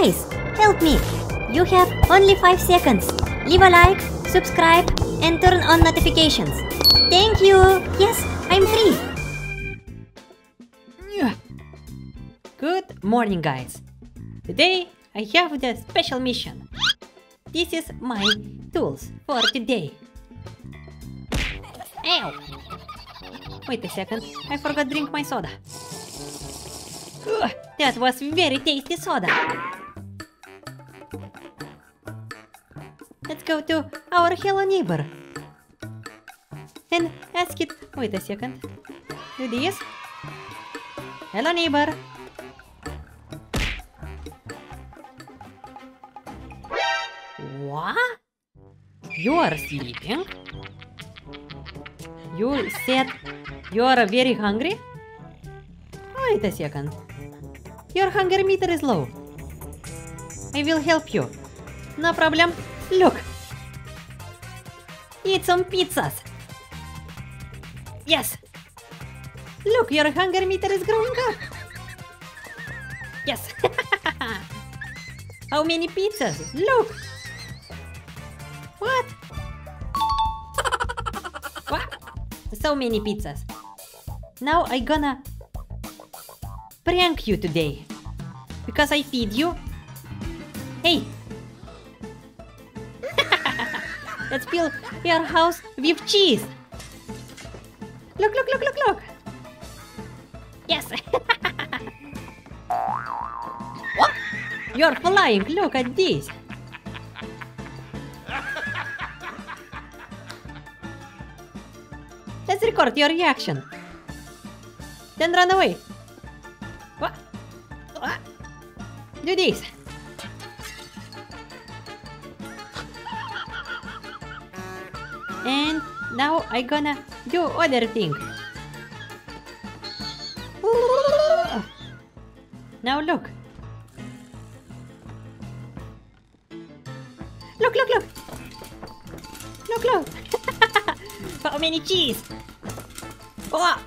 Guys, help me. You have only 5 seconds. Leave a like, subscribe, and turn on notifications. Thank you. Yes, I'm free. Good morning, guys. Today I have the special mission. This is my tools for today. Ow! Wait a second, I forgot drink my soda. Ugh, that was very tasty soda. Let's go to our hello neighbor. And ask it... Wait a second. Do this. Hello neighbor. What? You are sleeping? You said you are very hungry? Wait a second. Your hunger meter is low. I will help you. No problem. Look. Eat some pizzas. Yes. Look, your hunger meter is growing up. Yes. How many pizzas? Look. What? what? So many pizzas. Now I gonna prank you today. Because I feed you. Hey! Let's fill your house with cheese. Look, look, look, look, look. Yes. what? You're flying. Look at this. Let's record your reaction. Then run away. What? What? Do this. And now I gonna do other thing. Now look. Look, look, look. Look, look. How many cheese? What?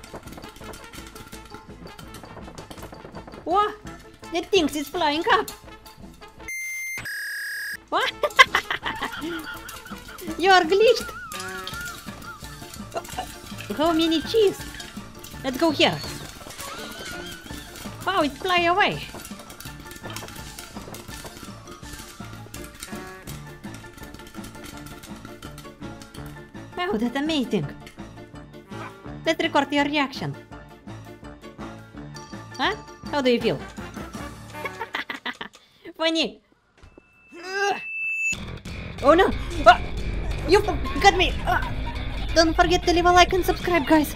What? The things is flying up. What? You're glitched. How many cheese? Let's go here. Wow, it fly away. Wow, that's amazing. Let's record your reaction. Huh? How do you feel? Funny. Oh no! Ah! You got me! Ah! Don't forget to leave a like and subscribe, guys.